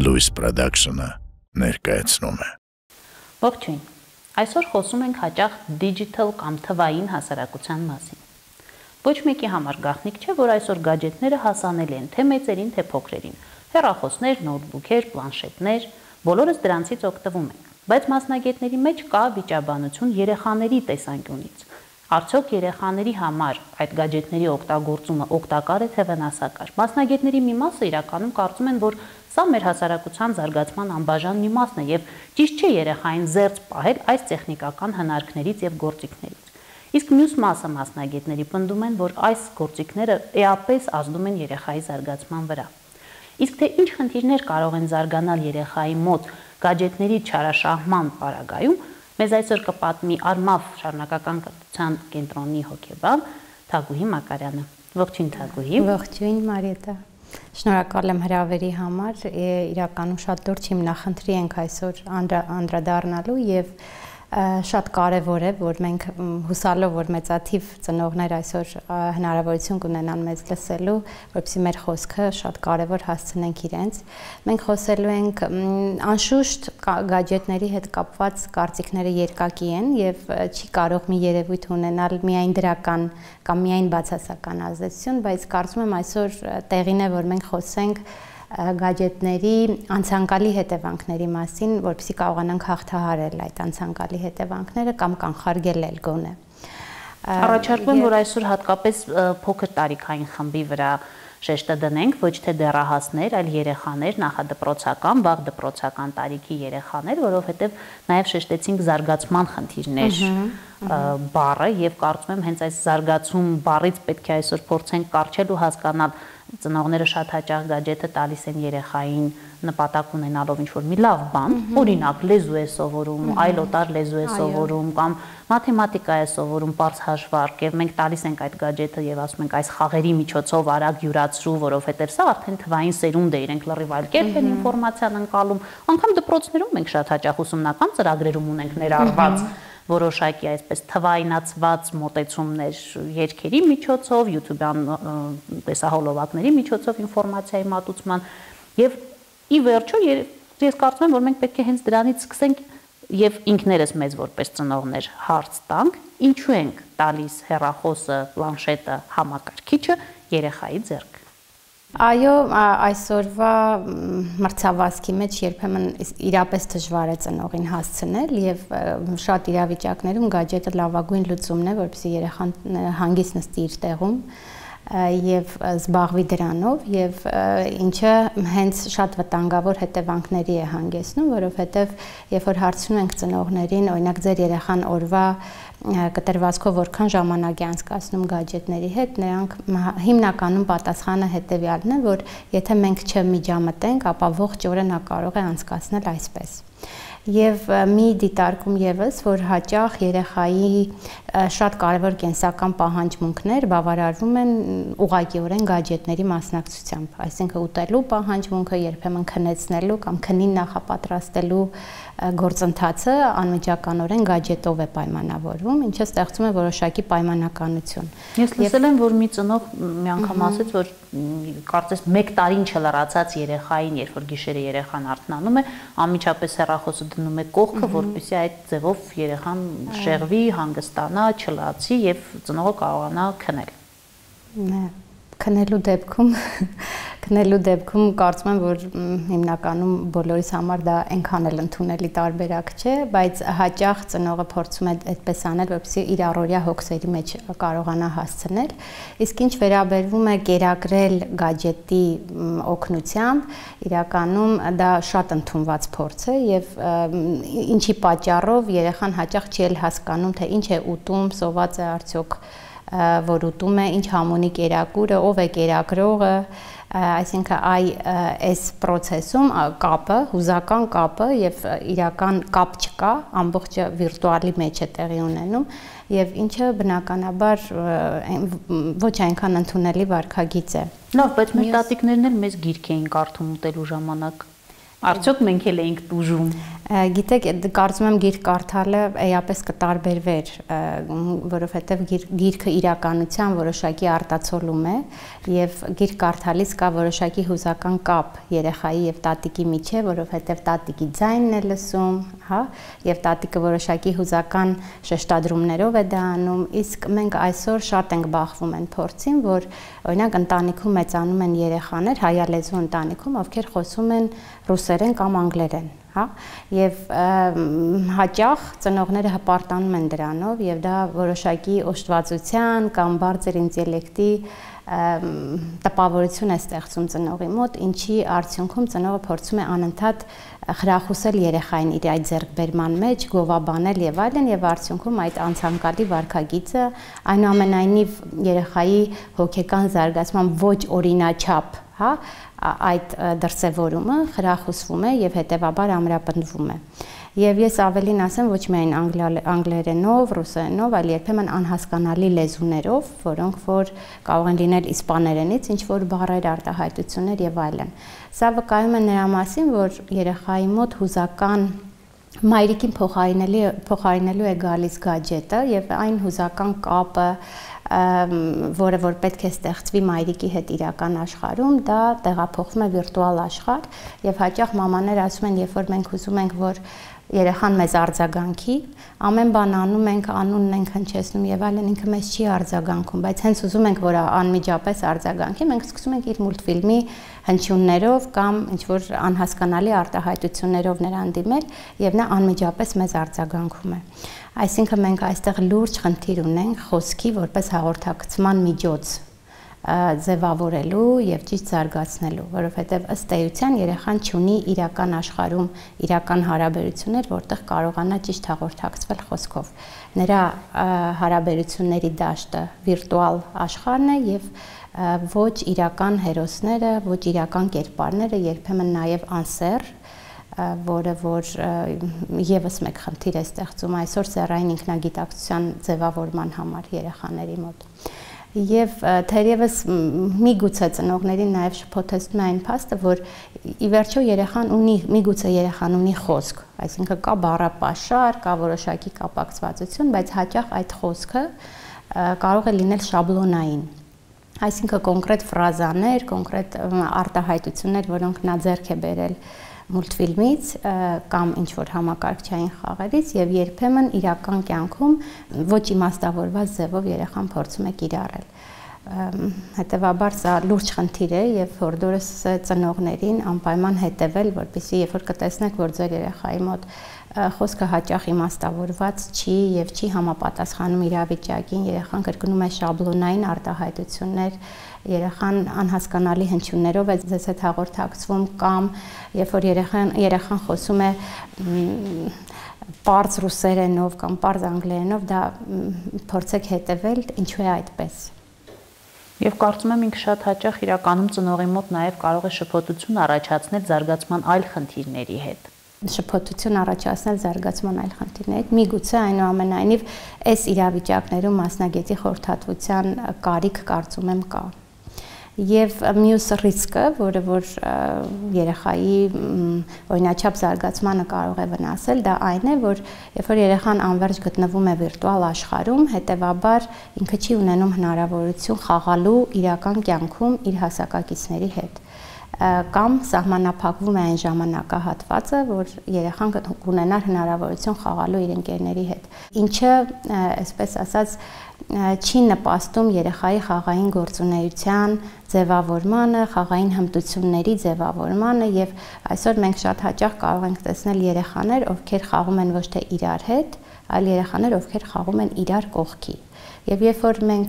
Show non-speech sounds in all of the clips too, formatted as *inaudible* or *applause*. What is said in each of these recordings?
Lewis Production-ը ներկայացնում է։ Ողջույն։ Այսօր խոսում ենք հաճախ digital կամ թվային հասարակության մասին։ Ոչ մեկի համար գաղտնիք չէ, որ այսօր գadgetները հասանելի են թե մեծերին, թե փոքրերին։ Հեռախոսներ, նոթբուքեր, պլանշետներ, բոլորս դրանցից օգտվում ենք։ Բայց մասնագետների մեջ կա վիճաբանություն երեխաների տեսանկյունից։ Արդյոք երեխաների համար այդ գadgetների օգտագործումը օգտակար է թե վնասակար։ Մասնագետների մի մասը իրականում կարծում են, որ Սա մեր հասարակության զարգացման անբաժան մի մասն է եւ ճիշտ չէ երեխային զերծ պահել այս տեխնիկական հնարքներից եւ գործիքներից։ Իսկ մյուս մասը մասնագետների պնդում են, որ այս գործիքները էապես ազդում են երեխայի զարգացման վրա։ Իսկ թե ինչ խնդիրներ կարող են զարգանալ երեխայի մոտ գadgetների չարաշահման պարագայում, մեզ այսօր կպատմի Արմավ շարունակական կրթության կենտրոնի հոգեբան Թագուհի Մակարյանը։ Ողջույն Թագուհի։ Ողջույն Մարիետա։ Շնորհակալ եմ հրավերի համար։ Իրականում շատ դուրս հիմնախնդրի ենք այսօր անդրադառնալու եւ շատ կարևոր է, որ մենք հուսալով, որ մեծաթիվ ծնողներ այսօր հնարավորություն կունենան մեզ լսելու, որովհետեւ մեր խոսքը շատ կարևոր հասցնենք իրենց։ Մենք խոսելու ենք անշուշտ գadgetների հետ կապված կարծիքները երկակի են եւ չի կարող մի երևույթ ունենալ միայն դրական կամ միայն բացասական ազդեցություն, բայց կարծում եմ այսօր տեղին է, որ մենք խոսենք գadgetների անցանկալի հետևանքների մասին, որպեսզի կարողանանք հաղթահարել այդ անցանկալի հետևանքները կամ կանխարգելել գոնե։ Առաջարկում եմ, որ այսօր հատկապես փոքր տարիքային խմբի վրա շեշտը դնենք ոչ թե դեռահասներ, այլ երեխաներ, նախադպրոցական, վաղ դպրոցական տարիքի երեխաներ, որովհետև նաև շեշտեցինք զարգացման խնդիրներ բառը եւ կարծում եմ հենց այս զարգացում բառից պետք է այսօր փորձենք կարճել ու հասկանալ ծնողները շատ հաճախ գadget-ը տալիս են երեխային նպատակ ունենալով ինչ-որ մի լավ բան, օրինակ լեզու է սովորում, այլ օտար լեզու է սովորում կամ մաթեմատիկա է սովորում, པարզ հաշվարկ, եւ մենք տալիս ենք այդ գadget-ը եւ ասում ենք այս խաղերի միջոցով արագ յուրացրու, որովհետեւ սա արդեն թվային սերունդ է, իրենք լրիվ այլ կերպ են ինֆորմացիան ընկալում։ Անկամ դպրոցներում մենք շատ հաճախ ուսումնական ծրագրերում ունենք ներառված որոշակի այսպես թվայնացված մոտեցումներ երկերի միջոցով, YouTube-յան տեսահոլովակների միջոցով ինֆորմացիայի մատուցման եւ ի վերջո ես կարծում եմ, որ մենք պետք է հենց դրանից սկսենք եւ ինքներս մեզ որպես ծնողներ հարց տանք, ինչու ենք տալիս հեռախոսը, պլանշետը, համակարգիչը երեխայի ձեռք Այո, այսօրվա մրցավազքի մեջ երբեմն իրապես դժվար է ծնողին հասցնել եւ շատ իրավիճակներում գadget-ը լավագույն լուծումն է, որպեսզի երեխան հանգիստ նստի իր տեղում եւ զբաղվի դրանով եւ ինչը հենց շատ վտանգավոր հետևանքների է հանգեցնում, որովհետեւ երբ որ հարցնում ենք ծնողներին, օրինակ ձեր երեխան օրվա կտրվածքով որքան ժամանակ է անցկացնում գadgetների հետ, նրանք հիմնականում պատասխանը հետեւյալն է, որ եթե մենք չմիջամտենք, ապա ողջ օրը նա կարող է անցկացնել այսպես եւ մի դիտարկում եւս, որ հաճախ երեխայի շատ կարևոր կենսական պահանջմունքներ բավարարվում են ուղղակիորեն գadgetների մասնակցությամբ, այսինքն ուտելու պահանջմունքը, երբեմն քնեցնելու կամ քնին նախապատրաստելու գործընթացը անմիջականորեն գadgetով է պայմանավորվում, ինչը ստեղծում է որոշակի պայմանականություն։ Ես լսել եմ, որ մի ծնող մի անգամ ասաց, որ կարծես 1 տարին չլրացած երեխային, երբ որ գիշերը երեխան արթնանում է, անմիջապես հեռախոսը դնում է կողքը, որպեսզի այդ ձևով երեխան շեղվի, հանգստանա, չլացի եւ ծնողը կարողանա քնել։ Né քնելու դեպքում *laughs* քնելու դեպքում կարծում եմ որ հիմնականում բոլորիս համար դա այնքան էլ ընդունելի տարբերակ չէ, բայց հաճախ ծնողը փորձում է այդպես անել, որպեսզի իր առօրյա հոգսերի մեջ կարողանա հասցնել։ Իսկ ինչ վերաբերվում է կերակրել գadget-ի օգնությամբ, իրականում դա շատ ընդունված փորձ է եւ ինչի պատճառով երեխան հաճախ չի հասկանում, թե ինչ է ուտում, սոված է արդյոք որ ուտում է, ինչ համունի կերակուրը, ով է կերակրողը, այսինքն այ այս process-ում կապը, հուզական կապը եւ իրական կապ չկա, ամբողջը վիրտուալի մեջ է տեղի ունենում եւ ինչը բնականաբար ոչ այնքան ընդունելի վարքագիծ է։ Լավ, բայց մեր տատիկներն էլ մեզ գիրք էին կարդում ուտելու ժամանակ Արդյոք մենք էլ էինք դուժում։ Գիտեք, կարծում եմ գիրք կարդալը էապես կտարբերվեր, որովհետև գիրքը իրականության որոշակի արտացոլում է եւ գիրք կարդալիս կա որոշակի հուզական կապ երեխայի եւ տատիկի միջեւ, որովհետև տատիկի ձայնն է լսում, հա, եւ տատիկը որոշակի հուզական շեշտադրումներով է դա անում, իսկ մենք այսօր շատ ենք բախվում են փորձին, որ օրինակ ընտանիքում մեծանում են երեխաներ, հայալեզու ընտանիքում, ովքեր խոսում են ռուսերեն կամ անգլերեն հա եւ հաճախ ծնողները հպարտանում են դրանով եւ դա որոշակի օժտվածության կամ բարձր ինտելեկտի տպավորություն է ստեղծում ծնողի մոտ, ինչի արդյունքում ծնողը փորձում է անընդհատ խրախուսել երեխային իր այդ ձեռքբերման մեջ, գովաբանել եւ այլն եւ արդյունքում այդ անցանկալի վարքագիծը այնուամենայնիվ երեխայի հոգեկան զարգացման ոչ օրինաչափ, հա, այդ դրսևորումը խրախուսվում է եւ հետեւաբար ամրապնդվում է։ Եվ ես ավելին ասեմ ոչ միայն անգլերենով, ռուսերենով, այլ երբեմն անհասկանալի լեզուներով, որոնք որ կարող են լինել իսպաներենից, ինչ որ բառեր, արտահայտություններ եւ այլն։ Սա վկայում է նրա մասին, որ երեխայի մոտ հուզական մայրիկին փոխարինելի փոխարինելու է գալիս գadgetը եւ այն հուզական կապը որը որ պետք է ստեղծվի մայրիկի հետ իրական աշխարհում, դա տեղափոխվում է վիրտուալ աշխարհ եւ հաճախ մամաներ ասում են, երբ որ մենք ուզում ենք, որ երեխան մեզ արձագանքի, ամեն բան անում ենք, անունն ենք հնչեցնում եւ այլն, ինքը մեզ չի արձագանքում, բայց հենց ուզում ենք, որ անմիջապես արձագանքի, մենք սկսում ենք իր մուլտֆիլմի հնչյուններով կամ ինչ որ անհասկանալի արտահայտություններով նրան դիմել եւ նա անմիջապես մեզ արձագանքում է։ Այսինքն մենք այստեղ լուրջ խնդիր ունենք խոսքի որպես հաղորդակցման միջոց ձևավորելու եւ ճիշտ զարգացնելու, որովհետեւ ըստ էության երեխան ունի իրական աշխարհում իրական հարաբերություններ, որտեղ կարողանա ճիշտ հաղորդակցվել խոսքով։ Նրա հարաբերությունների դաշտը վիրտուալ աշխարհն է եւ ոչ իրական հերոսները, ոչ իրական կերպարները, երբեմն նաեւ անսեր որը որ եւս մեկ խնդիր է ստեղծում այսօր սեռային ինքնագիտակցության ձևավորման համար երեխաների մոտ եւ թերևս միգուցե ծնողներին նաեւ շփոթեցնում է այն փաստը, որ ի վերջո երեխան ունի միգուցե երեխան ունի խոսք, այսինքն կա բառապաշար, կա որոշակի կապակցվածություն, բայց հաճախ այդ խոսքը կարող է լինել շաբլոնային այսինքն կոնկրետ ֆրազաներ, կոնկրետ արտահայտություններ, որոնք նա ձեռք է բերել մուլտֆիլմից կամ ինչ որ համակարգչային խաղերից եւ երբեմն իրական կյանքում ոչ իմաստավորված ձևով երեխան փորձում է կիրառել հետեւաբար սա լուրջ խնդիր է եւ հորդորս ծնողներին անպայման հետեւել, որպեսզի երբ որ կտեսնեք, որ ձեր երեխայի մոտ խոսքը հաճախ իմաստավորված չի եւ չի համապատասխանում իրավիճակին, երեխան կրկնում է շաբլոնային արտահայտություններ, երեխան անհասկանալի հնչյուններով է ձեզ հետ հաղորդակցվում կամ երբ որ երեխան երեխան խոսում է པարզ ռուսերենով կամ པարզ անգլերենով, դա փորձեք հետևել, ինչու է այդպես։ Եվ կարծում եմ ինքը շատ հաճախ իրականում ծնողի մոտ նաև կարող է շփոթություն առաջացնել զարգացման այլ խնդիրների հետ շփոթություն առաջացնել զարգացման այլ խնդիրներից։ Միգուցե այնուամենայնիվ այս իրավիճակներում մասնագետի խորհրդատվության կարիք կարծում եմ կա եւ մյուս ռիսկը, որը որ երեխայի օրինաչափ զարգացմանը կարող է վնասել, դա այն է, որ երբ որ երեխան անverջ գտնվում է վիրտուալ աշխարհում, հետեւաբար ինքը չի ունենում հնարավորություն խաղալու իրական կյանքում իր հասակակիցների հետ կամ սահմանափակվում է այն ժամանակահատվածը, որ երեխան կունենար հնարավորություն խաղալու իր ընկերների հետ։ Ինչը, այսպես ասած, չի նպաստում երեխայի խաղային գործունեության ձևավորմանը, խաղային հմտությունների ձևավորմանը եւ այսօր մենք շատ հաճախ կարող ենք տեսնել երեխաներ, ովքեր խաղում են ոչ թե իրար հետ, այլ երեխաներ, ովքեր խաղում են իրար կողքի Եվ երբ որ մենք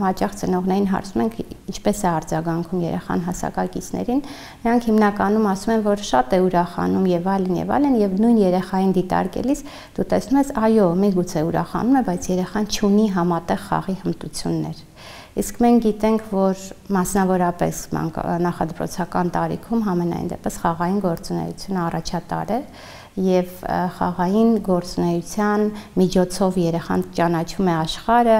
հաճախ ծնողներին հարցում ենք ինչպես է արձագանքում երեխան հասակակիցներին, նրանք հիմնականում ասում են, որ շատ է ուրախանում եւ այլն եւ այլն եւ նույն երեխային դիտարկելիս դու տեսնում ես, այո, միգուցե ուրախանում է, բայց երեխան չունի համատեղ խաղի հմտություններ։ Իսկ մենք գիտենք, որ մասնավորապես նախադպրոցական տարիքում համենայն դեպս խաղային գործունեությունը առաջատար է, եւ խաղային գործունեության միջոցով երեխան ճանաչում է աշխարհը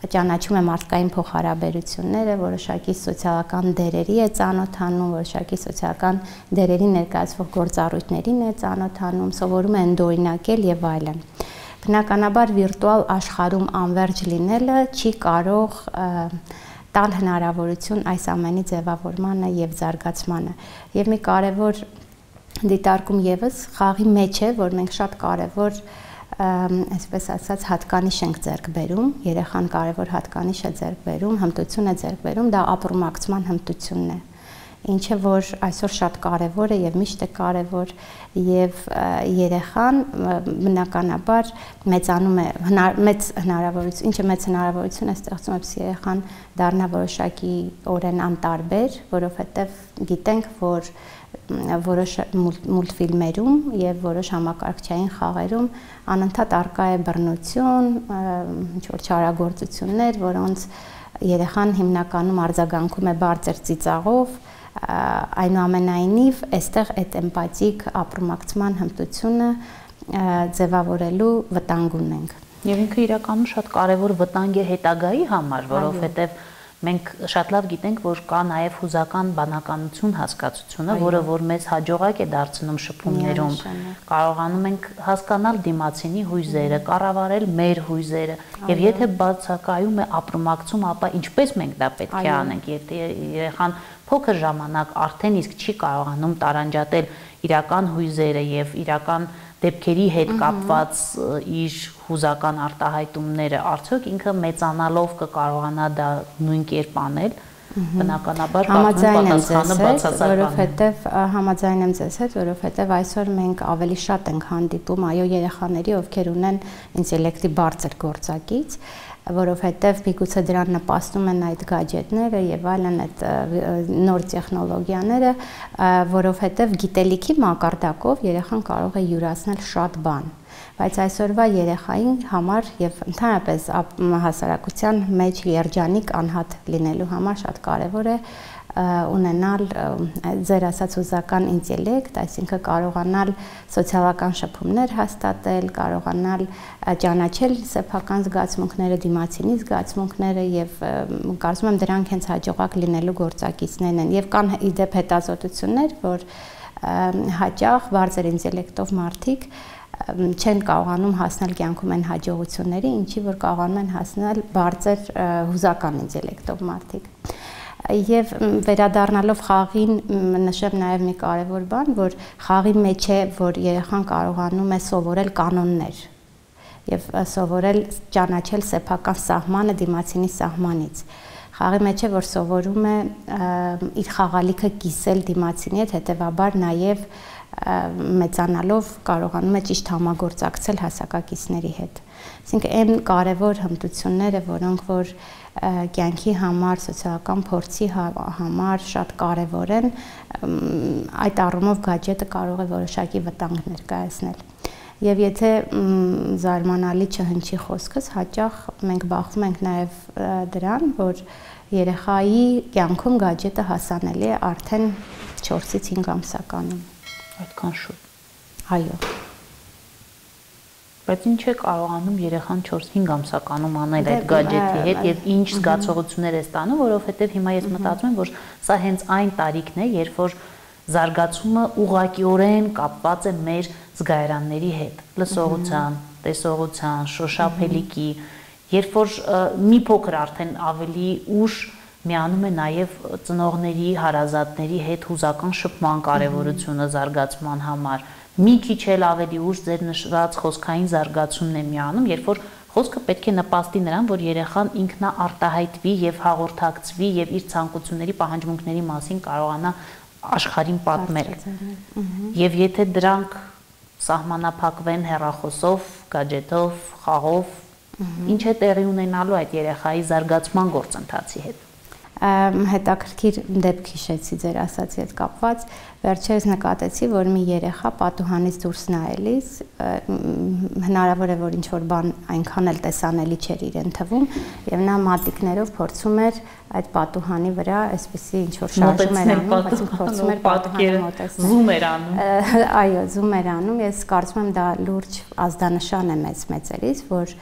ճանաչում է մարդկային փոխհարաբերությունները, որոշակի սոցիալական դերերի է ծանոթանում, որոշակի սոցիալական դերերի ներկայացվող գործառույթներին է ծանոթանում, սովորում է ընդօրինակել եւ այլն։ Բնականաբար վիրտուալ աշխարհում անverջ լինելը չի կարող տալ հնարավորություն այս ամենի ձևավորմանը եւ զարգացմանը։ Եվ մի կարևոր դիտարկում եւս խաղի մեջ է, որ մենք շատ կարևոր այսպես ասած հատկանիշ ենք ձեռք բերում, երեխան կարևոր հատկանիշ է ձեռք բերում, հմտություն է ձեռք բերում, դա ապրումակցման հմտությունն է ինչը որ այսօր շատ կարևոր է եւ միշտ է կարևոր եւ երեխան բնականաբար մեծանում է հնար, մեծ հնարավորություն, ինչը մեծ հնարավորություն է ստեղծում, որպեսզի երեխան դառնա որոշակի օրեն անտարբեր, որովհետեւ գիտենք, որ որոշ մուլտֆիլմերում եւ որոշ համակարգչային խաղերում անընդհատ արկա է բռնություն, ինչ որ չարագործություններ, որոնց երեխան հիմնականում արձագանքում է բարձր ծիծաղով, այնուամենայնիվ այստեղ այդ էմպաթիկ ապրումակցման հմտությունը ձևավորելու վտանգ ունենք։ Եվ ինքը իրականում շատ կարևոր վտանգ է հետագայի համար, որովհետև մենք շատ լավ գիտենք, որ կա նաև հուզական բանականություն հասկացությունը, որը որ մեզ հաջողակ է դարձնում շփումներում։ Կարողանում ենք հասկանալ դիմացինի հույզերը, կառավարել մեր հույզերը, եւ եթե բացակայում է ապրումակցում, ապա ինչպես մենք դա պետք է անենք, եթե երեխան փոքր ժամանակ արդեն իսկ չի կարողանում տարանջատել իրական հույզերը եւ իրական դեպքերի հետ կապված իր հուզական արտահայտումները, արդյոք ինքը մեծանալով կկարողանա դա նույն կերպ անել բնականաբար համաձայն եմ ձեզ հետ, որովհետև համաձայն եմ ձեզ հետ, որովհետև այսօր մենք ավելի շատ ենք հանդիպում այո երեխաների, ովքեր ունեն ինտելեկտի բարձր գործակից, որովհետև միգուցե դրան նպաստում են այդ գadgetները եւ այլն այդ նոր տեխնոլոգիաները, որովհետև գիտելիքի մակարդակով երեխան կարող է յուրացնել շատ բան բայց այսօրվա երեխային համար եւ ընդհանրապես հասարակության մեջ երջանիկ անհատ լինելու համար շատ կարեւոր է ունենալ ձեր ասած հուզական ինտելեկտ, այսինքն կարողանալ սոցիալական շփումներ հաստատել, կարողանալ ճանաչել սեփական զգացմունքները, դիմացինի զգացմունքները եւ կարծում եմ դրանք հենց հաջողակ լինելու գործակիցներն են եւ կան իդեպ հետազոտություններ, որ հաճախ բարձր ինտելեկտով մարդիկ չեն կարողանում հասնել կյանքում այն հաջողությունների, ինչի որ կարողանում են հասնել բարձր հուզական ինտելեկտով մարդիկ եւ վերադառնալով խաղին նշեմ նաեւ մի կարեւոր բան, որ խաղի մեջ է, որ երեխան կարողանում է սովորել կանոններ եւ սովորել ճանաչել սեփական սահմանը դիմացինի սահմանից խաղի մեջ է որ սովորում է իր խաղալիքը կիսել դիմացինի հետ հետեւաբար նաեւ մեծանալով կարողանում է ճիշտ համագործակցել հասակակիցների հետ։ Այսինքն այն կարևոր հմտությունները, որոնք որ կյանքի համար, սոցիալական փորձի համար շատ կարևոր են, այդ առումով գadget-ը կարող է որոշակի վտանգ ներկայացնել։ Եվ եթե զարմանալի չհնչի խոսքս, հաճախ մենք բախվում ենք նաև դրան, որ երեխայի կյանքում գadget-ը հասանելի է արդեն 4-ից 5 ամսականում այդքան շուտ։ Այո։ Բայց ինչ է կարողանում երեխան 4-5 ամսականում անել այդ գadget-ի հետ եւ ինչ զգացողություններ է ստանում, որովհետեւ հիմա ես մտածում եմ, որ սա հենց այն տարիքն է, երբ որ զարգացումը ուղակիորեն կապված է մեր զգայարանների հետ՝ լսողության, տեսողության, շոշափելիքի, երբ որ մի փոքր արդեն ավելի ուշ միանում է նաև ծնողների, հարազատների հետ հուզական շփման կարևորությունը զարգացման համար։ Մի քիչ էլ ավելի ուշ ձեր նշված խոսքային զարգացումն է միանում, երբ որ խոսքը պետք է նպաստի նրան, որ երեխան ինքնա արտահայտվի եւ հաղորդակցվի եւ իր ցանկությունների, պահանջմունքների մասին կարողանա աշխարհին պատմել։ Եվ եթե դրանք սահմանափակվեն հեռախոսով, գadgetով, խաղով, ինչ է տեղի ունենալու այդ երեխայի զարգացման գործընթացի հետ հետաքրքիր դեպք հիշեցի ձեր ասացի հետ կապված վերջերս նկատեցի որ մի երեխա պատուհանից դուրս նայելիս հնարավոր է որ ինչ որ բան այնքան էլ տեսանելի չէր իրեն թվում եւ նա մատիկներով փորձում էր այդ պատուհանի վրա այսպեսի ինչ որ շարժում էր անում բայց փորձում էր պատուհանը մոտեցնել զում էր անում այո զում էր անում ես կարծում եմ դա լուրջ ազդանշան է մեծ մեծերից որ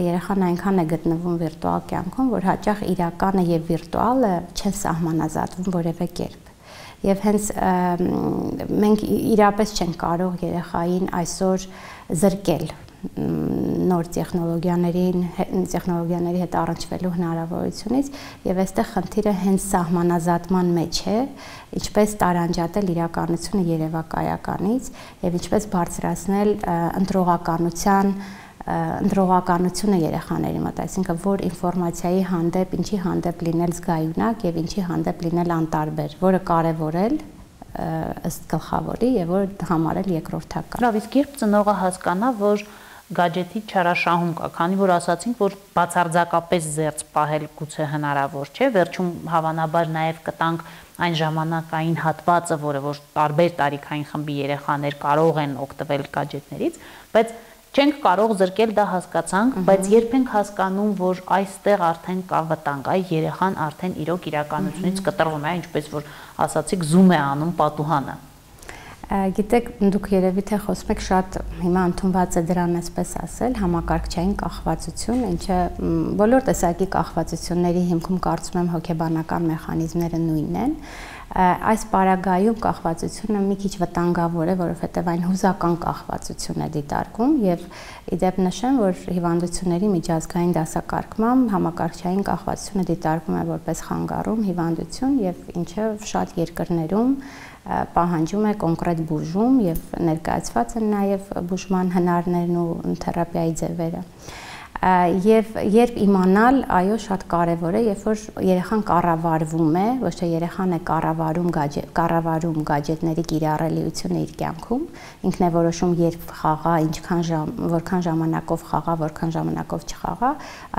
երեխան այնքան է գտնվում վիրտուալ կյանքում, որ հաճախ իրականը եւ վիրտուալը չեն սահմանազատվում որևէ կերպ։ Եվ հենց մենք իրապես չենք կարող երեխային այսօր զրկել նոր տեխնոլոգիաներին տեխնոլոգիաների հետ առնչվելու հնարավորությունից եւ այստեղ խնդիրը հենց սահմանազատման մեջ է ինչպես տարանջատել իրականությունը երևակայականից եւ ինչպես բարձրացնել ընտրողականության ընտրողականությունը երեխաների մոտ, այսինքն որ ինֆորմացիայի հանդեպ, ինչի հանդեպ լինել զգայունակ եւ ինչի հանդեպ լինել անտարբեր, որը կարևորել ըստ գլխավորի եւ որ համարել երկրորդական։ Լավ, իսկ երբ ծնողը հասկանա, որ գadget-ի չարաշահում կա, քանի որ ասացինք, որ բացարձակապես զերծ պահել գուցե հնարավոր չէ, վերջում հավանաբար նաև կտանք այն ժամանակային հատվածը, որը որ տարբեր տարիքային խմբի երեխաներ կարող են օգտվել գadget-ներից, բայց չենք կարող զրկել դա հասկացանք, բայց երբ ենք հասկանում, որ այստեղ արդեն կա վտանգ, այ երեխան արդեն իրոք իրականությունից կտրվում է, ինչպես որ ասացիք, զում է անում պատուհանը։ Գիտեք, դուք երևի թե խոսում եք շատ հիմա ընդունված է դրան այսպես ասել, համակարգչային կախվածություն, ինչը բոլոր տեսակի կախվածությունների հիմքում կարծում եմ հոգեբանական մեխանիզմները նույնն են այս պարագայում կախվածությունը մի քիչ վտանգավոր է, որովհետև այն հուզական կախվածություն է դիտարկում եւ իդեպ նշեմ, որ հիվանդությունների միջազգային դասակարգմամբ համակարգչային կախվածությունը դիտարկվում է որպես խանգարում հիվանդություն եւ ինչը շատ երկրներում պահանջում է կոնկրետ բուժում եւ ներկայացված են նաեւ բուժման հնարներն ու թերապիայի ձևերը եւ երբ իմանալ, այո, շատ կարեւոր է, երբ որ երեխան կառավարվում է, ոչ թե երեխան է կառավարում գadget, կառավարում գadgetների կիրառելիությունը իր կյանքում, ինքն է որոշում երբ խաղա, ինչքան ժամ, որքան ժամանակով խաղա, որքան ժամանակով չխաղա,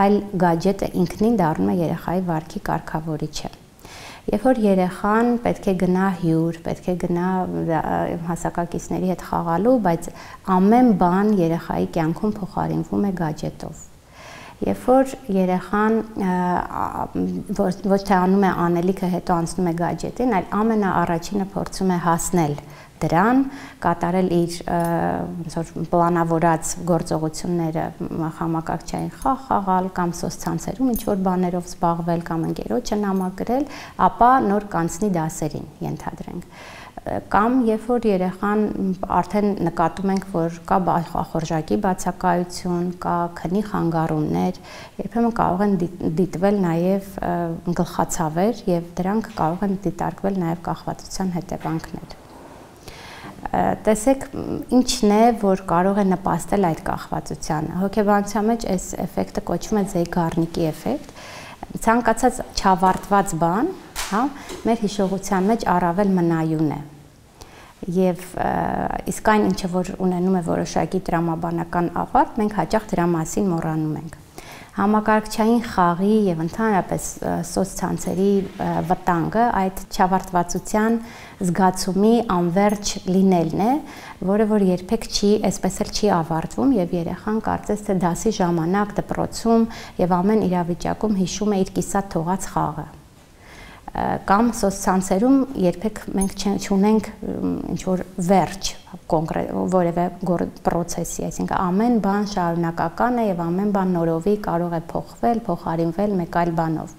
այլ գadget-ը ինքնին դառնում է երեխայի վարքի կարգավորիչը։ Երբ որ երեխան պետք է գնա հյուր, պետք է գնա հասակակիցների հետ խաղալու, բայց ամեն բան երեխայի կյանքում փոխարինվում է գadget-ով Երբ որ երեխան ոչ թե անում է անելիքը, հետո անցնում է գadget-ին, այլ ամենաառաջինը փորձում է հասնել դրան, կատարել իր ոնց որ պլանավորած գործողությունները համակարգչային խաղ խաղալ կամ սոցցանցերում ինչ որ բաներով զբաղվել կամ ընկերոջը նամակրել, ապա նոր կանցնի դասերին, ենթադրենք կամ երբ որ երեխան արդեն նկատում ենք, որ կա խորժակի բացակայություն, կա քնի խանգարումներ, երբեմն կարող են դիտվել նաև գլխացավեր եւ դրանք կարող են դիտարկվել նաև կախվածության հետևանքներ տեսեք ինչն է որ կարող է նպաստել այդ կախվածությանը հոգեբանության մեջ այս էֆեկտը կոչվում է Զեյգարնիկի էֆեկտ ցանկացած չավարտված բան հա մեր հիշողության մեջ առավել մնայուն է եւ իսկ այն ինչը որ ունենում է որոշակի տրամաբանական ավարտ, մենք հաճախ դրա մասին մոռանում ենք համակարգչային խաղի եւ ընդհանրապես սոցցանցերի վտանգը այդ չավարտվածության զգացումի անverջ լինելն է, որը որ երբեք չի, այսպես էլ չի ավարտվում եւ երեխան կարծես թե դասի ժամանակ դպրոցում եւ ամեն իրավիճակում հիշում է իր կիսատ թողած խաղը կամ սոցցանցերում երբեք մենք չունենք ինչ որ վերջ կոնկրետ որևէ process-ի, այսինքն ամեն բան շարունակական է եւ ամեն բան նորովի կարող է փոխվել, փոխարինվել մեկ այլ բանով։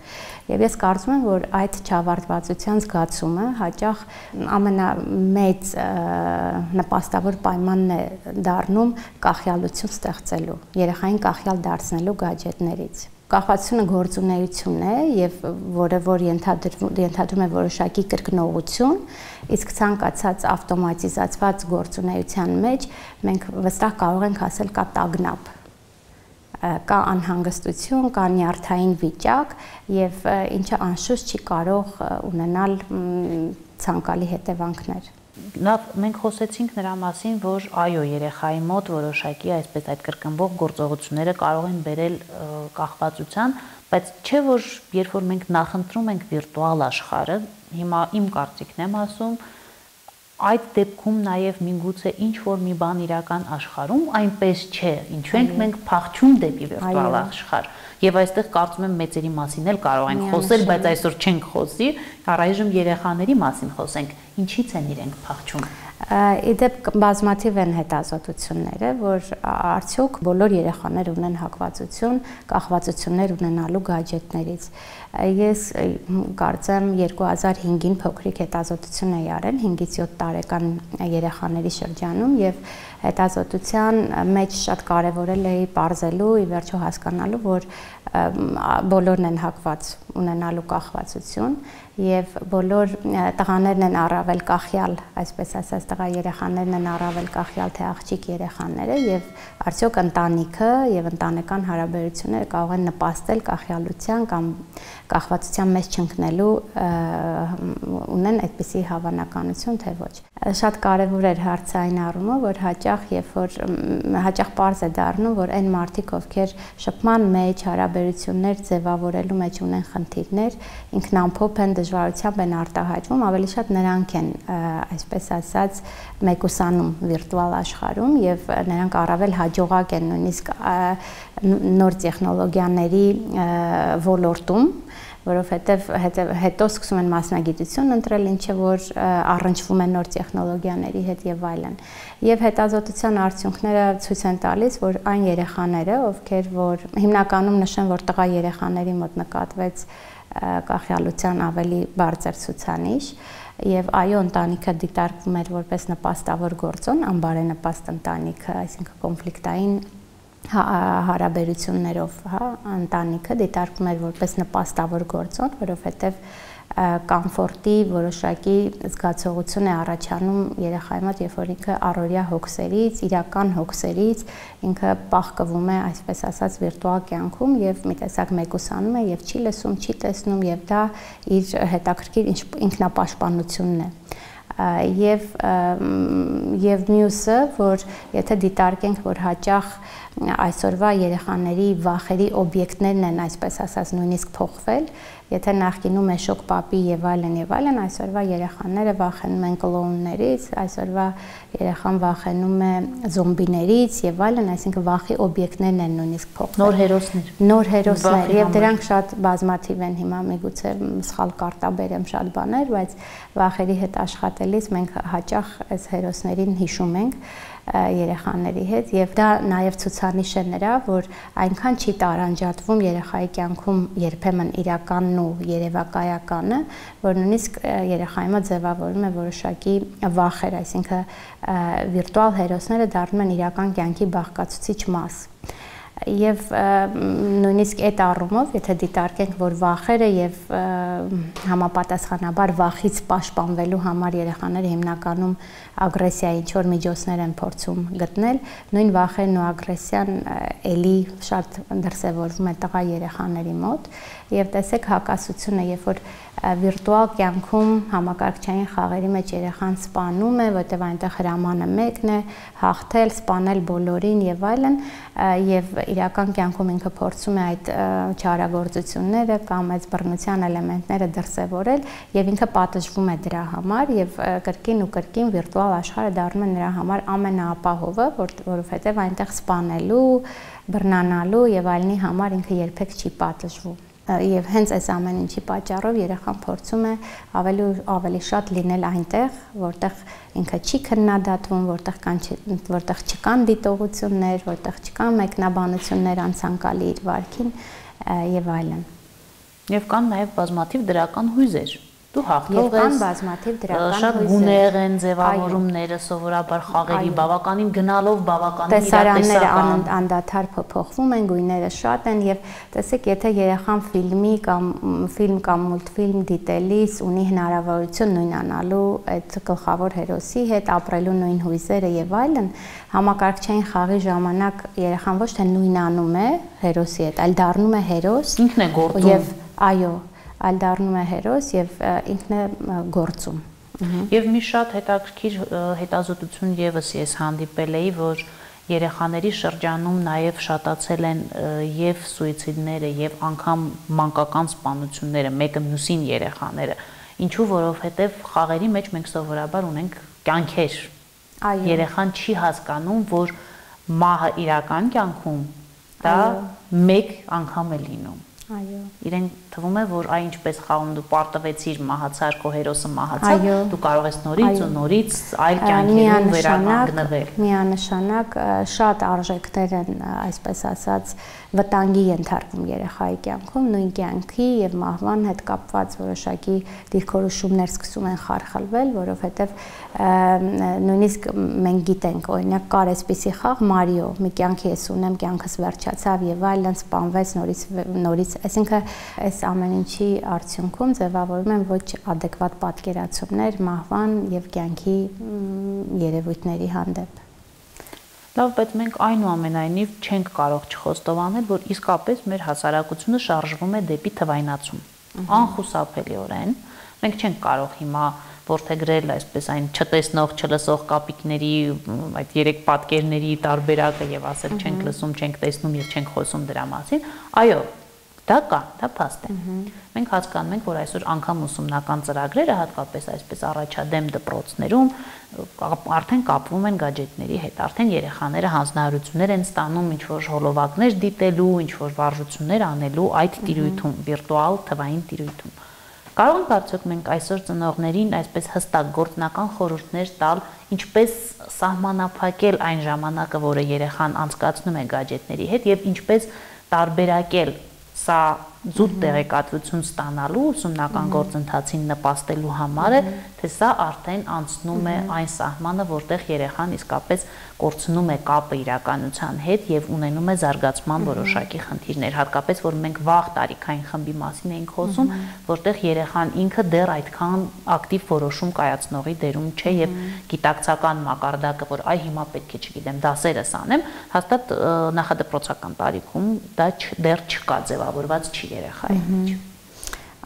Եվ ես կարծում եմ, որ այդ չավարտվածության զգացումը հաճախ ամենամեծ նպաստավոր պայմանն է դառնում կախյալություն ստեղծելու, երեխային կախյալ դարձնելու գadgetներից կախվածությունը գործունեություն է եւ որը որ ենթադրում է որոշակի կրկնողություն, իսկ ցանկացած ավտոմատիզացված գործունեության մեջ մենք վստահ կարող ենք ասել կա տագնապ կա անհանգստություն, կա նյարդային վիճակ եւ ինչը անշուշտ չի կարող ունենալ ցանկալի հետևանքներ լավ մենք խոսեցինք նրա մասին, որ այո, երեխայի մոտ որոշակի այսպես այդ կրկնվող գործողությունները կարող են բերել կախվածության, բայց չէ որ երբ որ մենք նախընտրում ենք վիրտուալ աշխարհը, հիմա իմ կարծիքն եմ ասում, այդ դեպքում նաև միգուցե ինչ որ մի բան իրական աշխարհում այնպես չէ, ինչու ենք մենք փախչում դեպի վիրտուալ աշխարհ։ Եվ այստեղ կարծում եմ մեծերի մասին էլ կարող ենք խոսել, բայց այսօր չենք խոսի, առայժմ երեխաների մասին խոսենք։ Ինչից են իրենք փախչում։ Իդեպ բազմաթիվ են հետազոտությունները, որ արդյոք բոլոր երեխաներ ունեն հակվածություն, կախվածություններ ունենալու գadgetներից։ Ես կարծեմ 2005-ին փոքրիկ հետազոտություն էի արել 5-ից 7 տարեկան երեխաների շրջանում եւ հետազոտության մեջ շատ կարևորել էի ողջելու, ի վերջո հասկանալու, որ բոլորն են հակված ունենալու կախվածություն եւ բոլոր տղաներն են առավել կախյալ, այսպես ասած, տղա երեխաներն են առավել կախյալ թե աղջիկ երեխաները եւ արդյոք ընտանիքը եւ ընտանեկան հարաբերությունները կարող են նպաստել կախյալության կամ կախվածության մեջ չընկնելու ունեն այդպիսի հավանականություն թե ոչ։ Շատ կարևոր էր հարցը այն առումով, որ հաճախ երբ որ հաճախ པարզ է դառնում, որ այն մարդիկ, ովքեր շփման մեջ հարաբերություններ ձևավորելու մեջ ունեն խնդիրներ, ինքնամփոփ են դժվարությամբ են արտահայտվում, ավելի շատ նրանք են, այսպես ասած, մեկուսանում վիրտուալ աշխարհում եւ նրանք առավել հաջողակ են նույնիսկ նոր տեխնոլոգիաների ոլորտում որովհետև հետո, հետո սկսում են մասնագիտություն ընտրել, ինչը որ առնչվում է նոր տեխնոլոգիաների հետ եւ այլն։ Եվ հետազոտության արդյունքները ցույց են տալիս, որ այն երեխաները, ովքեր որ հիմնականում նշեն, որ տղա երեխաների մոտ նկատվեց կախյալության ավելի բարձր ցուցանիշ, եւ այո ընտանիքը դիտարկվում էր որպես նպաստավոր գործոն, անբարենպաստ ընտանիքը, այսինքն կոնֆլիկտային հա, հարաբերություններով, հա, ընտանիքը դիտարկվում էր որպես նպաստավոր գործոն, որովհետեւ կոմֆորտի որոշակի զգացողություն է առաջանում երեխայի մոտ, երբ որ ինքը առօրյա հոգսերից, իրական հոգսերից ինքը պահկվում է, այսպես ասած, վիրտուալ կյանքում եւ մի տեսակ մեկուսանում է եւ չի լսում, չի տեսնում եւ դա իր հետաքրքիր ինքնապաշտպանությունն է եւ եւ մյուսը, որ եթե դիտարկենք, որ հաճախ այսօրվա երեխաների վախերի օբյեկտներն են, այսպես ասած, նույնիսկ փոխվել, Եթե նախկինում է շոկ պապի եւ այլն եւ այլն, այսօրվա երեխաները վախենում են կլոուններից, այսօրվա երեխան վախենում է զոմբիներից եւ այլն, այսինքն վախի օբյեկտներն են նույնիսկ փոխվել։ Նոր հերոսներ։ Նոր հերոսներ եւ դրանք շատ բազմաթիվ են հիմա միգուցե սխալ կարտաբերեմ շատ բաներ, բայց վախերի հետ աշխատելիս մենք հաճախ այս հերոսներին հիշում ենք երեխաների հետ եւ դա նաեւ ցուցանիշ է նրա, որ այնքան չի տարանջատվում երեխայի կյանքում երբեմն իրականն ու երևակայականը, որ նույնիսկ երեխայի մոտ ձևավորում է որոշակի վախեր, այսինքն վիրտուալ հերոսները դառնում են իրական կյանքի բաղկացուցիչ մաս եւ նույնիսկ այդ առումով, եթե դիտարկենք, որ վախերը եւ համապատասխանաբար վախից պաշտպանվելու համար երեխաները հիմնականում ագրեսիայի ինչ որ միջոցներ են փորձում գտնել, նույն վախերն ու ագրեսիան ելի շատ դրսևորվում է տղա երեխաների մոտ եւ տեսեք հակասությունը, երբ որ վիրտուալ կյանքում համակարգչային խաղերի մեջ երեխան սպանում է, որտեղ այնտեղ հրամանը մեկն է, հաղթել, սպանել բոլորին եւ այլն, եւ իրական կյանքում ինքը փորձում է այդ չարագործությունները կամ այդ բռնության էլեմենտները դրսևորել եւ ինքը պատժվում է դրա համար եւ կրկին ու կրկին վիրտուալ աշխարհը դառնում է նրա համար ամենաապահովը, որ, որովհետեւ այնտեղ սպանելու, բռնանալու եւ այլնի համար ինքը երբեք չի պատժվում եւ հենց այս ամեն ինչի պատճառով երեխան փորձում է ավելի ավելի շատ լինել այնտեղ, որտեղ ինքը չի քննադատվում, որտեղ կան որտեղ չկան դիտողություններ, որտեղ չկան մեկնաբանություններ անցանկալի իր վարքին եւ այլն։ Եվ կան նաեւ բազմաթիվ դրական հույզեր դու հաղթող ես բազմաթիվ դրական շատ գուներ են ձևավորումները սովորաբար խաղերի բավականին գնալով բավականին տեսարանները անդադար փոփոխվում են գույները շատ են եւ տեսեք եթե երեխան ֆիլմի կամ ֆիլմ կամ մուլտֆիլմ դիտելիս ունի հնարավորություն նույնանալու այդ գլխավոր հերոսի հետ ապրելու նույն հույզերը եւ այլն համակարգչային խաղի ժամանակ երեխան ոչ թե նույնանում է հերոսի հետ այլ դառնում է հերոս ինքն է գործում եւ այո այլ դառնում է հերոս եւ ինքն է գործում։ Եվ մի շատ հետաքրքիր հետազոտություն եւս ես հանդիպել էի, որ երեխաների շրջանում նաև շատացել են եւ սուիցիդները եւ անգամ մանկական սպանությունները, մեկը մյուսին երեխաները։ Ինչու որովհետեւ խաղերի մեջ մենք սովորաբար ունենք կյանքեր։ Այո։ Երեխան չի հասկանում, որ մահը իրական կյանքում դա մեկ անգամ է լինում Այո։ Իրեն թվում է, որ այ ինչպես խաղում դու պարտվեցիր մահացար քո հերոսը մահացավ, դու կարող ես նորից ու նորից այլ կյանքերում վերականգնվել։ Միանշանակ շատ արժեքներ են, այսպես ասած, վտանգի ենթարկվում երեխայի կյանքում, նույն կյանքի եւ մահվան հետ կապված որոշակի դիրքորոշումներ սկսում են խարխլվել, որովհետեւ նույնիսկ մենք գիտենք, օրինակ կար այսպիսի խաղ Մարիո, մի կյանքի ես ունեմ, կյանքս վերջացավ եւ այլն, սպանվեց նորից նորից, այսինքն այս ամեն ինչի արդյունքում ձևավորվում են ոչ adekvat պատկերացումներ մահվան եւ կյանքի երևույթների հանդեպ։ Լավ, բայց մենք այնուամենայնիվ չենք կարող չխոստովանել, որ իսկապես մեր հասարակությունը շարժվում է դեպի թվայնացում։ Անխուսափելիորեն մենք չենք կարող հիմա ողորթեգրել այսպես այն չտեսնող, չլսող կապիկների այդ երեք պատկերների տարբերակը եւ ասել չենք լսում, չենք տեսնում եւ չենք խոսում դրա մասին։ Այո, դա կա, դա փաստ է։ Մենք հասկանում ենք, որ այսօր անգամ ուսումնական ծրագրերը հատկապես այսպես առաջադեմ դպրոցներում արդեն կապվում են գadgetների հետ։ Արդեն երեխաները հանձնարարություններ են ստանում ինչ որ հոլովակներ դիտելու, ինչ որ վարժություններ անելու այդ տիրույթում, վիրտուալ թվային տիրույթում։ Ա Կարող ենք արդյոք մենք այսօր ծնողներին այսպես հստակ գործնական խորհուրդներ տալ, ինչպես սահմանափակել այն ժամանակը, որը երեխան անցկացնում է գadgetների հետ եւ ինչպես տարբերակել սա զուտ տեղեկատվություն ստանալու ուսումնական գործընթացին նպաստելու համար է, թե սա արդեն անցնում է այն սահմանը, որտեղ երեխան իսկապես կորցնում է կապը իրականության հետ եւ ունենում է զարգացման որոշակի խնդիրներ, հատկապես որ մենք վաղ տարիքային խմբի մասին էինք խոսում, որտեղ երեխան ինքը դեռ այդքան ակտիվ որոշում կայացնողի դերում չէ եւ գիտակցական մակարդակը, որ այ հիմա պետք է, չգիտեմ, դասերս անեմ, հաստատ նախադպրոցական տարիքում դա դեռ չկա ձևավորված չի երեխայի մեջ։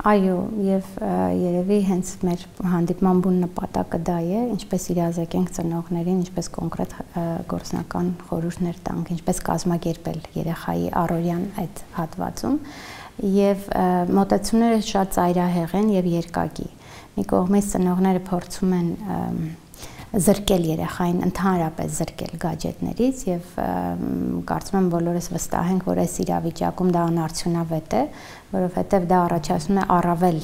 Այո, եւ երևի հենց մեր հանդիպման բուն նպատակը դա է, ինչպես իրազեկենք ծնողներին, ինչպես կոնկրետ գործնական խորհուրդներ տանք, ինչպես կազմակերպել երեխայի առօրյան այդ հատվածում եւ մոտեցումները շատ ծայրահեղ են եւ երկակի։ Մի կողմից ծնողները փորձում են զրկել երեխային ընդհանրապես զրկել գadgetներից եւ կարծում եմ բոլորս վստահ ենք, որ այս իրավիճակում դա անարդյունավետ է, որովհետեւ դա առաջացնում է առավել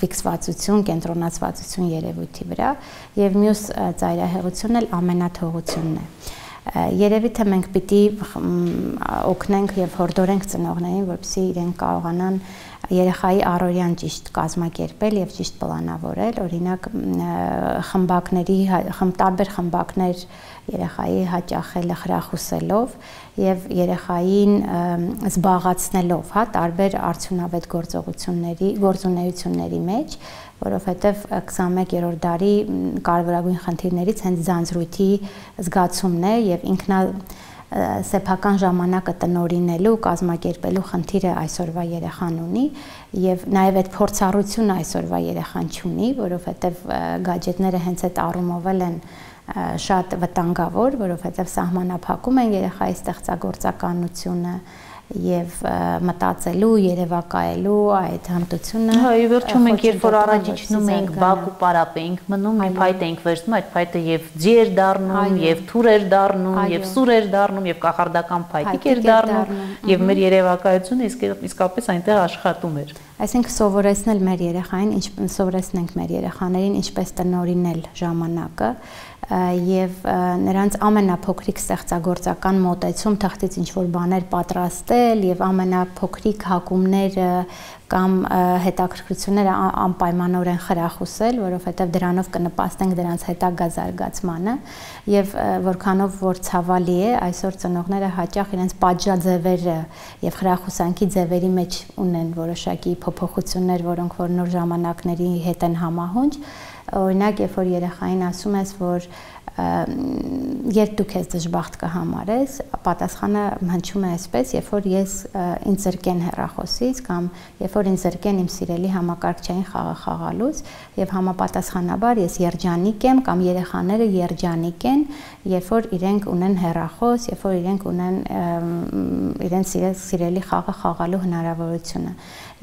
ֆիքսվածություն, կենտրոնացվածություն երևույթի վրա եւ մյուս ծայրահեղությունն էլ ամենաթողությունն է երևի թե մենք պիտի օգնենք եւ հորդորենք ծնողներին, որպեսզի իրենք կարողանան երեխայի առօրյան ճիշտ կազմակերպել եւ ճիշտ պլանավորել, օրինակ խմբակների խմբ տարբեր խմբակներ երեխայի հաճախելը խրախուսելով եւ երեխային զբաղացնելով, հա, տարբեր արդյունավետ գործողությունների, գործունեությունների մեջ, որովհետեւ 21-րդ դարի կարևորագույն խնդիրներից հենց ձանձրույթի զգացումն է եւ ինքնա սեփական ժամանակը տնորինելու, կազմակերպելու խնդիրը այսօրվա երեխան ունի եւ նաեւ այդ փորձառությունը այսօրվա երեխան չունի, որովհետեւ գadgetները հենց այդ առումով են շատ վտանգավոր, որովհետեւ սահմանափակում են երեխայի ստեղծագործականությունը, եւ մտածելու, երևակայելու այդ հմտությունը։ Հա, ի վերջո մենք երբ որ առաջ իջնում էինք բակ ու պարապ էինք մնում, մի փայտ էինք վերցնում, այդ փայտը եւ ձի էր դառնում, եւ թուր էր դառնում, եւ սուր էր դառնում, եւ կախարդական փայտիկ էր դառնում, եւ մեր երևակայությունը իսկապես այնտեղ աշխատում էր։ Այսինքն սովորեցնել մեր երեխային, ինչ սովորեցնենք մեր երեխաներին ինչպես տնորինել ժամանակը, եւ նրանց ամենափոքրիկ ստեղծագործական մոտեցում թղթից ինչ որ բաներ պատրաստել եւ ամենափոքրիկ հակումները կամ հետաքրքրությունները անպայմանորեն խրախուսել, որովհետև դրանով կնպաստենք դրանց հետագա զարգացմանը եւ որքանով որ ցավալի է, այսօր ծնողները հաճախ իրենց պատժաձևերը եւ խրախուսանքի ձևերի մեջ ունեն որոշակի փոփոխություններ, որոնք որ նոր ժամանակների հետ են համահունչ օրինակ երբ որ երեխային ասում ես որ երբ դու քեզ դժբախտ կհամարես, պատասխանը հնչում է այսպես, երբ որ ես ինձ զրկեն հեռախոսից կամ երբ որ ինձ զրկեն իմ սիրելի համակարգչային խաղը խաղալուց եւ համապատասխանաբար ես երջանիկ եմ կամ երեխաները երջանիկ են, երբ որ իրենք ունեն հեռախոս, երբ որ իրենք ունեն իրենց սիրելի խաղը խաղալու հնարավորությունը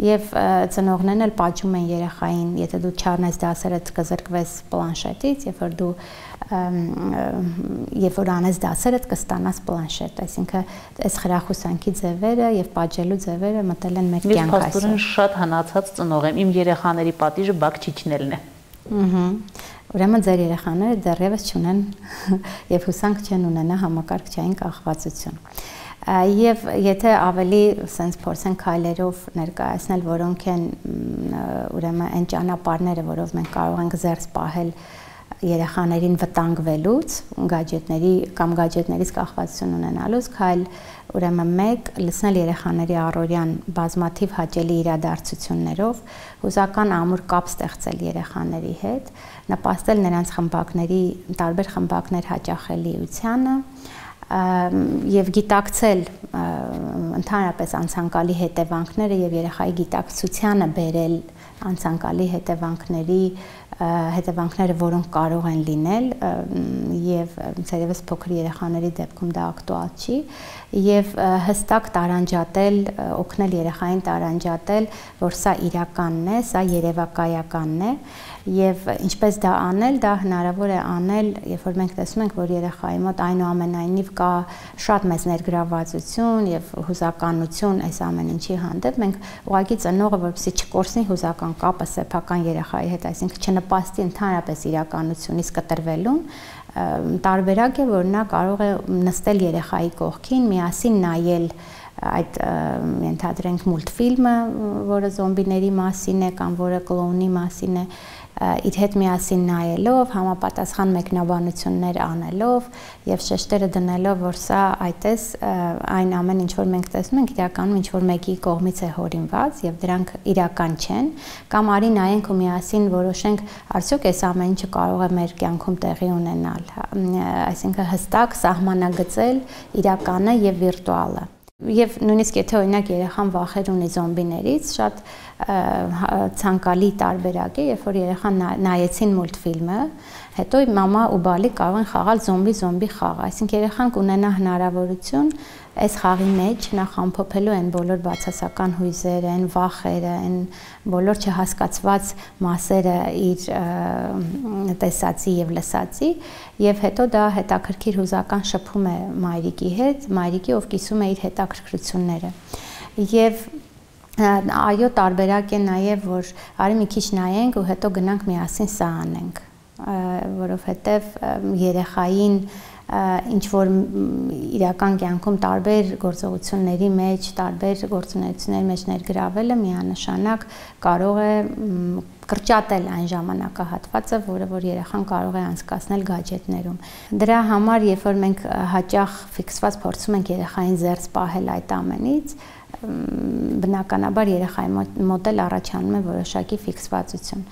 եւ ծնողներն էլ պատճում են երեխային, եթե դու չառնես դասերը կզրկվես պլանշետից, երբ որ դու երբ որ անես դասերը կստանաս պլանշետ, այսինքն այս խրախուսանքի ձևերը եւ պատժելու ձևերը մտել են մեր կյանք այսօր։ Ես փաստորեն շատ հնացած ծնող եմ, իմ երեխաների պատիժը բակ չիջնելն է։ Ահա Ուրեմն ձեր երեխաները դեռևս չունեն *laughs* եւ հուսանք չեն ունենա համակարգչային կախվածություն եւ եթե ավելի sense փորձեն քայլերով ներկայացնել, որոնք են ուրեմն այն ճանապարհները, որով մենք կարող ենք զերծ պահել երեխաներին վտանգվելուց, գadgetների կամ գadgetներից կախվածություն ունենալուց, քայլ ուրեմն 1 լսնել երեխաների առօրյան բազմաթիվ հաճելի իրադարձություններով, հուզական ամուր կապ ստեղծել երեխաների հետ, նպաստել նրանց խմբակների տարբեր խմբակներ հաճախելիությանը, եւ գիտակցել ընդհանրապես անցանկալի հետևանքները եւ երեխայի գիտակցությանը բերել անցանկալի հետևանքների հետևանքները, որոնք կարող են լինել եւ ցերևս փոքր երեխաների դեպքում դա ակտուալ չի եւ հստակ տարանջատել, օգնել երեխային տարանջատել, որ սա իրականն է, սա երևակայականն է եւ ինչպես դա անել, դա հնարավոր է аնել, երբ որ մենք տեսնում ենք, որ երեխայի մոտ այնուամենայնիվ կա շատ մեծ ներգրավվածություն եւ հուզականություն այս ամեն ինչի հանդեպ, մենք ուղղակի ծնողը որպեսզի չկորցնի հուզական կապը սեփական երեխայի հետ, այսինքն չնպաստի ընդհանրապես իրականությունից կտրվելուն, տարբերակ է, որ նա կարող է նստել երեխայի կողքին, միասին նայել այդ ենթադրենք մուլտֆիլմը, որը զոմբիների մասին է կամ որը կլոունի մասին է, իր հետ միասին նայելով, համապատասխան մեկնաբանություններ անելով եւ շեշտերը դնելով, որ սա այտես այն ամեն ինչ որ մենք տեսնում ենք, իրականում ինչ որ մեկի կողմից է հորինված եւ դրանք իրական չեն, կամ արի նայենք ու միասին որոշենք, արդյոք այս ամեն ինչը կարող է մեր կյանքում տեղի ունենալ։ Այսինքն հստակ սահմանագծել իրականը եւ վիրտուալը։ Եվ նույնիսկ եթե օրինակ երեխան վախեր ունի զոմբիներից, շատ ցանկալի տարբերակ է, երբ որ երեխան նայեցին մուլտֆիլմը, հետո մամա ու բալի կարող են խաղալ զոմբի-զոմբի խաղ, այսինքն երեխան կունենա հնարավորություն այս խաղի մեջ նախ ամփոփելու են բոլոր բացասական հույզերը, են վախերը, են բոլոր չհասկացված մասերը իր տեսածի եւ լսածի եւ հետո դա հետաքրքիր հուզական շփում է մայրիկի հետ, մայրիկի ով կիսում է իր հետաքրքրությունները։ Եվ այո տարբերակ է նաև որ արի մի քիչ նայենք ու հետո գնանք միասին սա անենք որովհետև երեխային ինչ որ իրական կյանքում տարբեր գործողությունների մեջ, տարբեր գործունեությունների մեջ ներգրավելը միանշանակ կարող է կրճատել այն ժամանակահատվածը, որը որ երեխան կարող է անցկасնել գadgetներում։ Դրա համար, երբ որ մենք հաճախ ֆիքսված փորձում ենք երեխային զերծ պահել այդ ամենից, բնականաբար երեխայի մոտ էլ առաջանում է որոշակի ֆիքսվածություն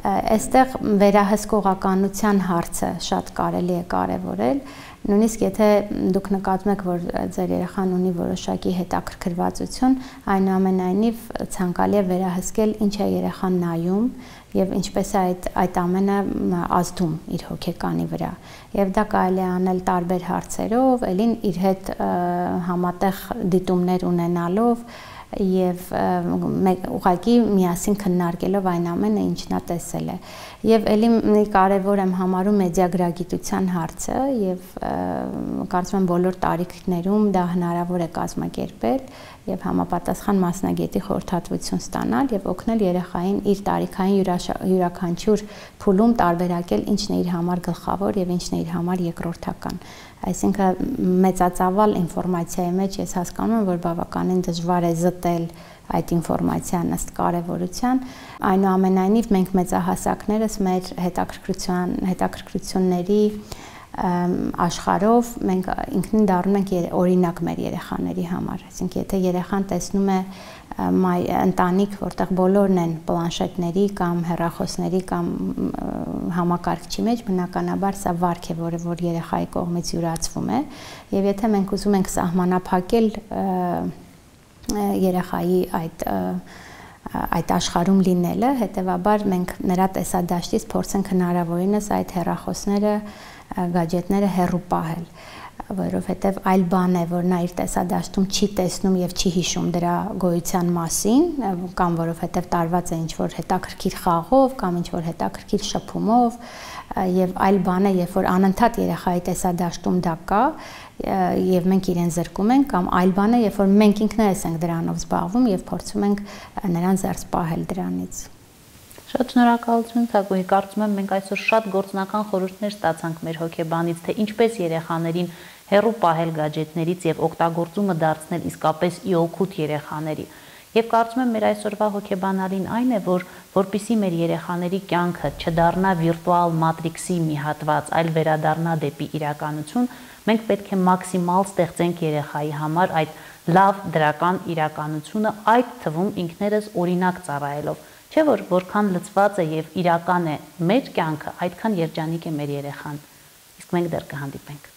այստեղ վերահսկողականության հարցը շատ կարելի է կարևորել նույնիսկ եթե դուք նկատում եք որ ձեր երեխան ունի որոշակի հետաքրքրվածություն այնուամենայնիվ ցանկալի է վերահսկել ինչ է երեխան նայում եւ ինչպես է այդ այդ ամենը ազդում իր հոգեկանի վրա եւ դա կարելի է անել տարբեր հարցերով ելին իր հետ համատեղ դիտումներ ունենալով եւ ուղղակի միասին քննարկելով այն ամենը, ինչ նա տեսել է։ Եվ ելի մի կարևոր եմ համարում մեդիագրագիտության հարցը եւ կարծում եմ բոլոր տարիքներում դա հնարավոր է կազմակերպել եւ համապատասխան մասնագետի խորհրդատվություն ստանալ եւ օգնել երեխային իր տարիքային յուրաքանչյուր փուլում տարբերակել ինչն է իր համար գլխավոր եւ ինչն է իր համար երկրորդական Այսինքն մեծածավալ ինֆորմացիայի մեջ ես հասկանում եմ, որ բավականին դժվար է զտել այդ ինֆորմացիան ըստ կարևորության։ Այնուամենայնիվ մենք մեծահասակներս մեր հետաքրքրության հետաքրքրությունների աշխարհով մենք ինքնին դառնում ենք օրինակ մեր երեխաների համար։ Այսինքն եթե երեխան տեսնում է մայ ընտանիք, որտեղ բոլորն են պլանշետների կամ հեռախոսների կամ համակարգչի մեջ, բնականաբար սա վարք է, որը որ երեխայի կողմից յուրացվում է, եւ եթե մենք ուզում ենք սահմանափակել երեխայի այդ այդ աշխարհում լինելը, հետեւաբար մենք նրա տեսադաշտից փորձենք հնարավորինս այդ հեռախոսները, գadgetները հեռու պահել որովհետև այլ բան է, որ նա իր տեսադաշտում չի տեսնում եւ չի հիշում դրա գոյության մասին, կամ որովհետև տարված է ինչ որ հետաքրքիր խաղով կամ ինչ որ հետաքրքիր շփումով եւ այլ բան է, երբ որ անընդհատ երեխայի տեսադաշտում դա կա եւ մենք իրեն զրկում ենք կամ այլ բան է, երբ որ մենք ինքներս ենք դրանով զբաղվում եւ փորձում ենք նրան զերծ պահել դրանից։ Շատ շնորհակալություն Թագուհի, կարծում եմ մենք այսօր շատ գործնական խորհուրդներ ստացանք մեր հոգեբանից, թե ինչպես երեխաներին հերո պահել գadgetներից եւ օգտագործումը դարձնել իսկապես իօգուտ երեխաների։ Եվ կարծում եմ մեր այսօրվա հոգեբանալին այն է, որ որpիսի մեր երեխաների կյանքը չդառնա վիրտուալ մատրիքսի մի հատված, այլ վերադառնա դեպի իրականություն, մենք պետք է մաքսիմալ ստեղծենք երեխայի համար այդ լավ դրական իրականությունը, այդ թվում ինքներս օրինակ ծառայելով։ Չէ՞ որ որքան լծված է եւ իրական է մեր կյանքը, այդքան երջանիկ է մեր երեխան։ Իսկ մենք դեռ կհանդիպենք